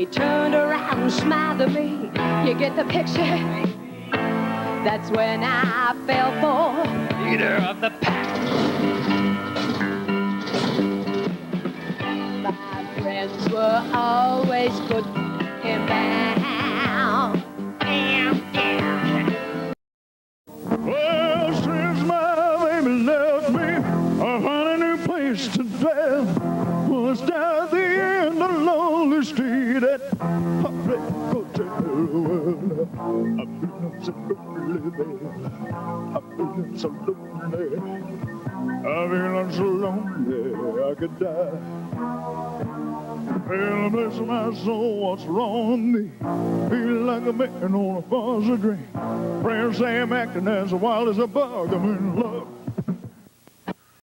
He turned around and smiled at me. You get the picture? That's when I fell for leader of the pack. My friends were always good and bound. Well, since my baby left me, I found a new place to dwell. Was down at the end of lonely street at Heartbreak Hotel. I'm feeling so lonely. I'm feeling so lonely. I'm feeling so lonely I could die. Well, bless my soul, what's wrong with me? Feel like a man on a fuzzy dream. Friends say I'm acting as wild as a bug. I'm in love.